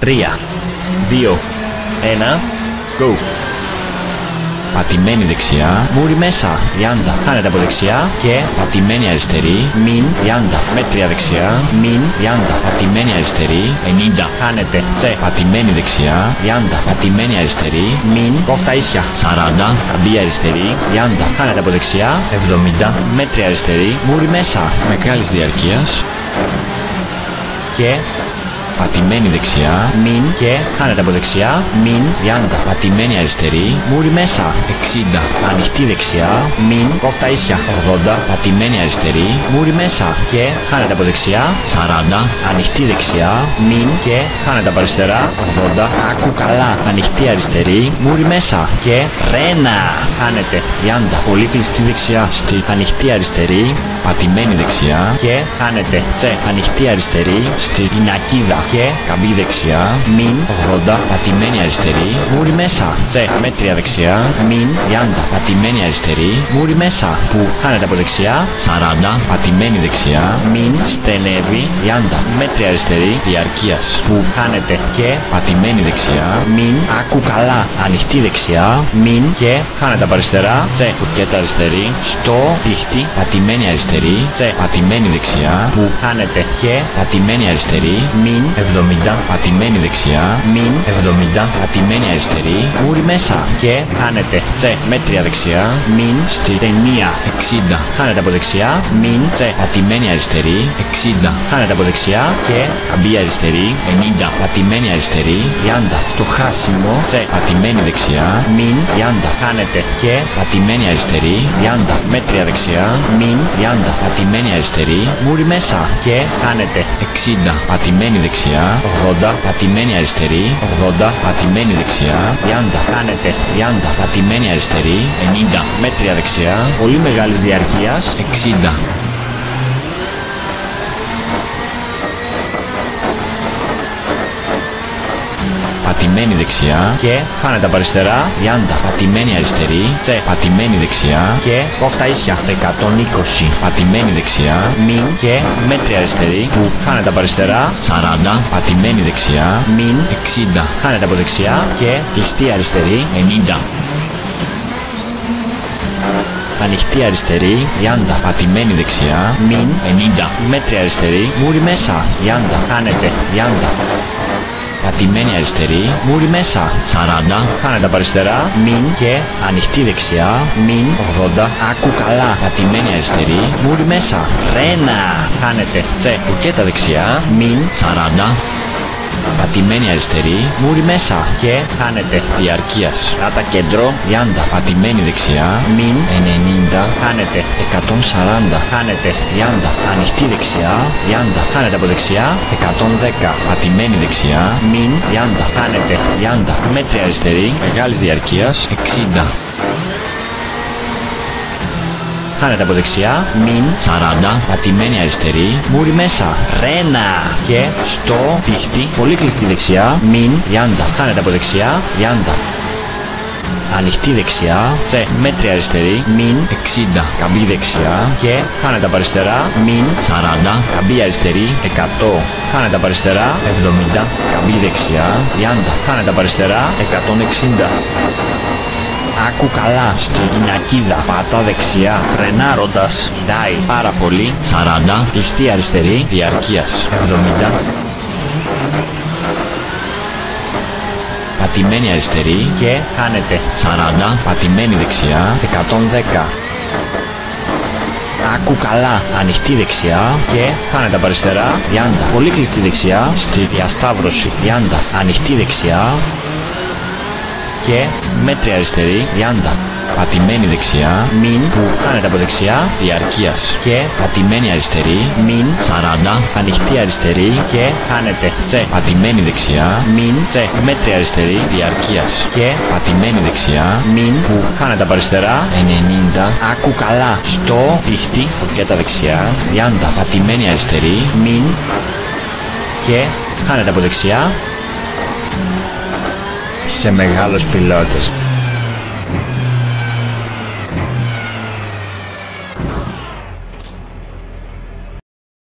3, 2, 1, go. Πατημένη δεξιά, Μούρι μέσα, 30. κάνετε από δεξιά και Πατημένη αριστερή, μην, 30. μέτρια δεξιά, Μην, 30. Πατημένη αριστερή, 90. κάνετε τσε, Πατημένη δεξιά, 30. Πατημένη αριστερή, μην, κόφτα ίσια, 40. Καμπή αριστερή, 30. κάνετε από δεξιά, 70. μέτρια αριστερή, Μούρι μέσα, μεγάλης διαρκείας. και Πατημένη δεξιά, μην και κάνετε από δεξιά, μην, 30. Πατημένη αριστερή, μούρι μέσα, 60. ανοιχτή δεξιά, μην, κόφτα ίσια, 80. Πατημένη αριστερή, μούρι μέσα και κάνετε από δεξιά, 40. Ανοιχτή δεξιά, μην και κάνετε από αριστερά, 80. Άκου καλά. Ανοιχτή αριστερή, μούρι μέσα και ρένα, κάνετε 30. Πολύ κλειστή δεξιά, στη ανοιχτή αριστερή, πατημένη δεξιά, και κάνετε τσε, ανοιχτή αριστερή, στη πινακίδα και καμπή δεξιά, μην, 80. Πατημένη αριστερή, μούρι μέσα, τσε, μέτρια δεξιά, μην, 30. Πατημένη αριστερή, μούρι μέσα, που κάνετε από δεξιά, 40. Πατημένη δεξιά, μην, στενεύει, 30. μέτρια αριστερή, Διαρκείας, που κάνετε και πατημένη δεξιά, μην, άκου καλά. Ανοιχτή δεξιά, μην και κάνετε από αριστερά, τσε, κουρκέτα αριστερή, στο, πίχτη, πατημένη αριστερή, τσε, πατημένη δεξιά, που κάνετε και πατημένη αριστερή, μην, 70. Πατημένη δεξιά, μην, 70. Πατημένη αριστερή, μούρι μέσα και κάνετε τσε, μέτρια δεξιά, μην, στη ταινία, 60. κάνετε από δεξιά, μην, τσε, Πατημένη αριστερή, 60. κάνετε από δεξιά και Καμπή αριστερή, 90. Πατημένη αριστερή, 30. στο χάσιμο, τσε, Πατημένη δεξιά, μην, 30. κάνετε και Πατημένη αριστερή, 30. μέτρια δεξιά, Μην, 30. Πατημένη αριστερή, μούρι μέσα και κάνετε 60. Πατημένη δεξιά, 80, πατημένη αριστερή, 80. Πατημένη δεξιά, 30. κάνετε 30. Πατημένη αριστερή, 90. μέτρια δεξιά, πολύ μεγάλης διαρκείας, 60. Πατημένη δεξιά, και κάνετε από αριστερά 30. Πατημένη αριστερή, Τσε. πατημένη δεξιά, και κόφτα ίσια 120, πατημένη δεξιά, μην και μέτρια αριστερή που κάνετε από αριστερά, 40. Πατημένη δεξιά, μην 60. κάνετε από δεξιά και κλειστή αριστερή, 90. Ανοιχτή αριστερή, 30. Πατημένη δεξιά, μην 90. μέτρια αριστερή, Μούρι μέσα, 30 κάνετε 30. Πατημένη αριστερή, μούρι μέσα, 40. κάνετε από αριστερά, μην και Ανοιχτή δεξιά, μην 80. Άκου καλά. Πατημένη αριστερή, μούρι μέσα, ρένα, κάνετε τσε, κουρκέτα δεξιά, μην 40. Πατημένη αριστερή, μούρι μέσα και κάνετε διαρκείας, κάτα κέντρο, 30. Πατημένη δεξιά, μην 90. κάνετε 140. κάνετε 30. Ανοιχτή δεξιά, 30. κάνετε από δεξιά 110 Πατημένη δεξιά, μην 30. κάνετε 30. μέτρια αριστερή Μεγάλης διαρκείας, 60. Κάνετε από δεξιά. Μην. 40. Πατημένη αριστερή, μούρι μέσα. Ρένα. Και στο πίχτη, πολύ κλειστή δεξιά. Μην. 30. κάνετε από δεξιά. 30. Ανοιχτή δεξιά, τσε μέτρια αριστερή. Μην. 60. Καμπή δεξιά, και κάνετε από αριστερά. Μην. 40. Καμπή αριστερή, 100 κάνετε από αριστερά. 70. Καμπή δεξιά, 30. κάνετε από αριστερά. 160 Άκου καλά. στη γυνακίδα πάτα δεξιά φρενάροντας κοιτάει πάρα πολύ 40. κλειστή αριστερή Διαρκείας, 70 πατημένη αριστερή, και κάνετε 40. Πατημένη δεξιά, 110 άκου καλά. Ανοιχτή δεξιά, και κάνετε από αριστερά 30. πολύ κλειστή δεξιά Στη διασταύρωση 30. Ανοιχτή δεξιά, και μέτρια αριστερή 30. Πατημένη δεξιά, μην που κάνετε από δεξιά διαρκείας. και Πατημένη αριστερή, μην 40. Ανοιχτή αριστερή, και κάνετε τσε πατημένη δεξιά, μην τσε μέτρια αριστερή διαρκείας. και Πατημένη δεξιά, μην που κάνετε από αριστερά 90. Άκου καλά. στο Πίχτη, κουρκέτα δεξιά, 30. Πατημένη αριστερή, μην και κάνετε από δεξιά se me jala pilotos.